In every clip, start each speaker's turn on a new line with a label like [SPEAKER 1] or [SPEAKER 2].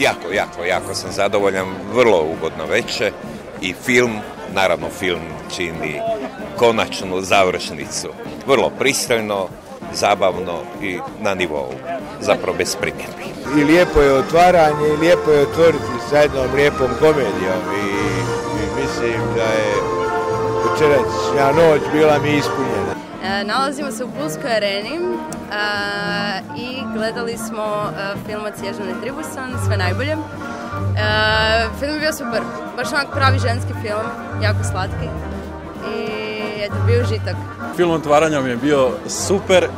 [SPEAKER 1] jako, jako sam zadovoljan, vrlo ugodno veće i film, naravno film čini konačnu završnicu. Vrlo pristojno, zabavno i na nivou, zapravo bez primjedbi.
[SPEAKER 2] I lijepo je otvaranje i lijepo je otvoriti sa jednom lijepom komedijom i, i mislim da je večerašnja noć bila mi ispunjena.
[SPEAKER 3] E, nalazimo se u Pulskoj areni e, gledali smo e, film od Sježane Tribuson, sve najbolje. Film je bio super, baš onak pravi ženski film, jako slatki i eto, bio užitak.
[SPEAKER 4] Film otvaranja mi je bio super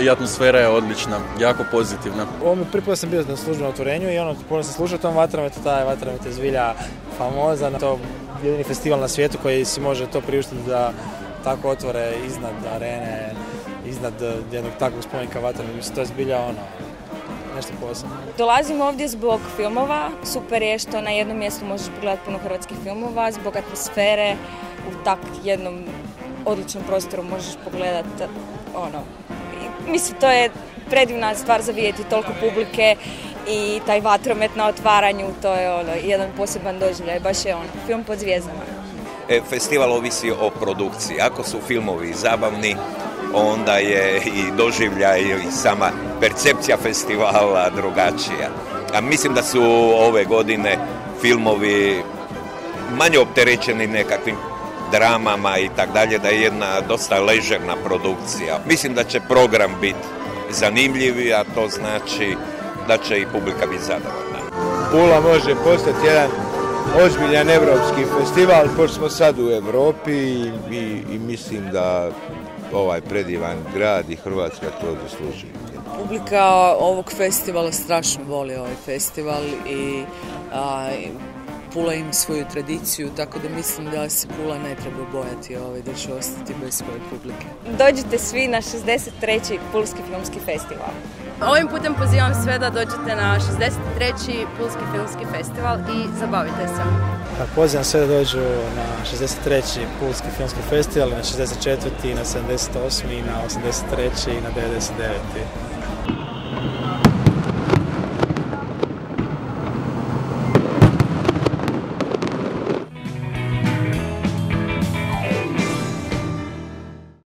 [SPEAKER 4] i atmosfera je odlična, jako pozitivna.
[SPEAKER 5] Ovo mi prvi sam bio na službenom otvorenju i ono, puno sam slušao tom Vatrametu, taj Vatramet je zbilja famozan. To jedini festival na svijetu koji si može to priuštiti da tako otvore iznad arene, iznad jednog takvog spomenika vatrena. Mislim, to je zbilja ono, nešto posebno.
[SPEAKER 6] Dolazim ovdje zbog filmova. Super je što na jednom mjestu možeš pogledati puno hrvatskih filmova, zbog atmosfere. U tak jednom odličnom prostoru možeš pogledati ono. mislim, to je predivna stvar za vidjeti toliko publike i taj vatromet na otvaranju, to je ono, jedan poseban doživljaj, baš je on, film pod zvijezdama.
[SPEAKER 1] E, festival ovisi o produkciji. Ako su filmovi zabavni, onda je i doživljaj i sama percepcija festivala drugačija. A mislim da su ove godine filmovi manje opterećeni nekakvim dramama i tak dalje, da je jedna dosta ležerna produkcija. Mislim da će program biti zanimljivi, a to znači da će i publika biti zadovoljna.
[SPEAKER 2] Pula može postati jedan ozbiljan evropski festival, pošto smo sad u Europi i, i, mislim da ovaj predivan grad i Hrvatska to zaslužuje.
[SPEAKER 7] Publika ovog festivala strašno voli ovaj festival i Pula ima svoju tradiciju, tako da mislim da se Pula ne treba bojati ovaj, da će ostati bez svoje publike.
[SPEAKER 6] Dođite svi na 63. Pulski filmski festival.
[SPEAKER 3] Ovim putem pozivam sve da dođete na 63. Pulski filmski festival i zabavite se.
[SPEAKER 5] Pozivam sve da dođu na 63. Pulski filmski festival, na 64. na 78. i na 83. i na 99.